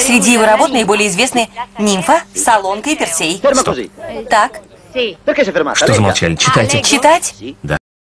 Среди его работ наиболее известны «Нимфа», «Солонка» и «Персей». Ferma. Так, Что замолчали? Читайте. читать? Да.